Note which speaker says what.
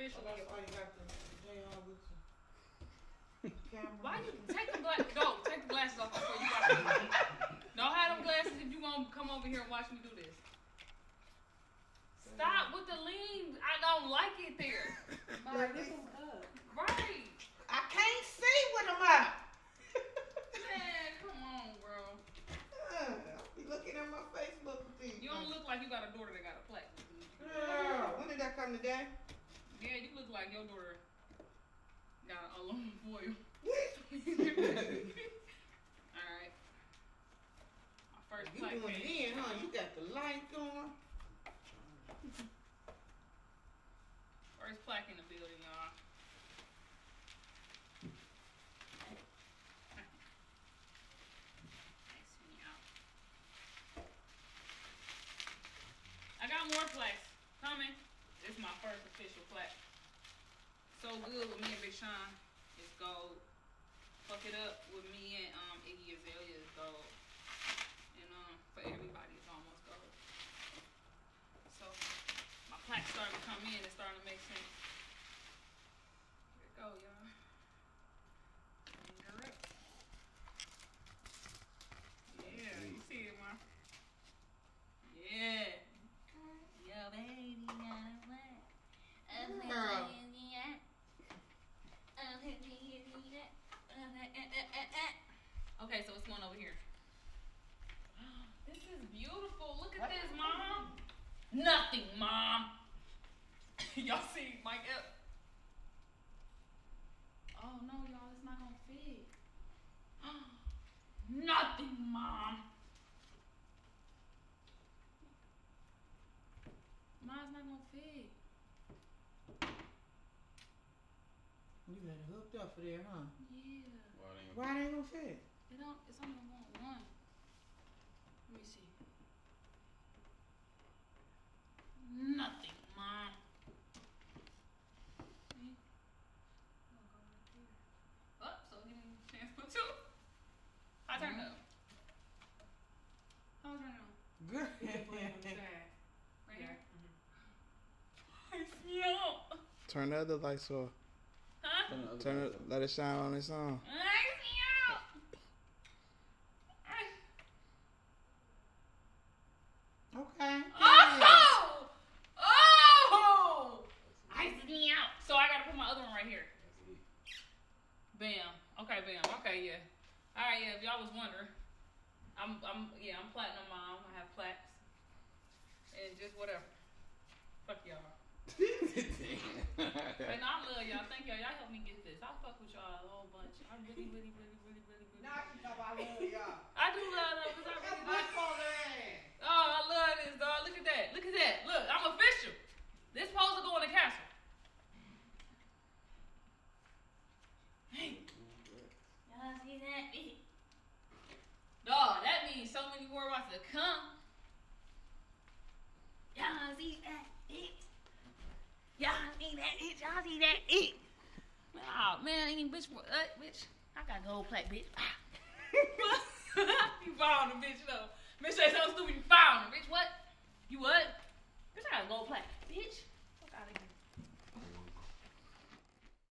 Speaker 1: officially.
Speaker 2: That's why you got the JR with you. Camera.
Speaker 1: Why you take the gla- go take the glasses off before you watch me? Don't have them glasses if you gonna come over here and watch me do this. Stop with the lean. I don't like it there.
Speaker 3: Like, this is up.
Speaker 1: Right.
Speaker 2: I can't see with them up.
Speaker 1: Man, come on, bro.
Speaker 2: Uh, I'll be looking at my Facebook thing.
Speaker 1: You don't look like you got a daughter that got a plaque.
Speaker 2: Girl, when did that come today?
Speaker 1: Yeah, you look like your daughter got aluminum foil. Alright. My first
Speaker 2: You doing it in, huh? You got the light going.
Speaker 1: First plaque in the building, y'all. Nice me out. I got more plaques coming. This is my first official plaque. So good with me and Big Sean. It's gold. Fuck it up with me and um Iggy Azalea is gold. And um for everybody it's almost gold. So my plaques starting to come in. It's starting to make sense. Here we go, y'all. Finger up. Yeah, you see it, ma? Yeah. Yo, baby, got a plaque.
Speaker 2: Girl. Uh.
Speaker 1: Okay, so it's one over here. This is beautiful. Look at this, mom. Nothing, mom. y'all see Mike up? Oh no, y'all, it's not gonna fit. Nothing, mom. Mine's not gonna fit.
Speaker 2: You got it hooked up for there, huh?
Speaker 1: Yeah.
Speaker 2: Why they ain't gonna fit?
Speaker 1: It don't. It's only one. One. Let me see. Nothing, mom. See? I'm gonna go right there. Oh, so give me a chance to put two. I turn it mm-hmm. up. How I turn it on?
Speaker 2: Good.
Speaker 1: Right here. I feel.
Speaker 4: Turn the other lights off.
Speaker 1: Huh?
Speaker 4: Turn it, let it shine on its own.
Speaker 1: I feel.
Speaker 2: Okay.
Speaker 1: Oh! Oh! Ice me out. So I gotta put my other one right here. Bam. Okay, bam. Okay, yeah. All right, yeah. If y'all was wondering, I'm, I'm, yeah, I'm platinum mom. I have plaques and just whatever. Fuck y'all. And I love y'all. Thank y'all. Y'all helped me get this. I fuck with y'all a whole bunch. I really, really, really, really, really, really.
Speaker 2: Now you know I love y'all.
Speaker 1: I do love them because I really do.
Speaker 2: bipolar ass.
Speaker 1: Oh, I love this, dog. Look at that. Look at that. Look, I'm official. This supposed to go in the castle. Hey. Y'all see that? Dog, that means so many more about to come. Y'all see that? Y'all see that? Y'all see that? Man, ain't bitch, uh, bitch. I got gold plaque, bitch. you found a bitch though. Bitch say something stupid, you found her. Bitch, what? You what? Bitch, I got a gold plaque. Bitch.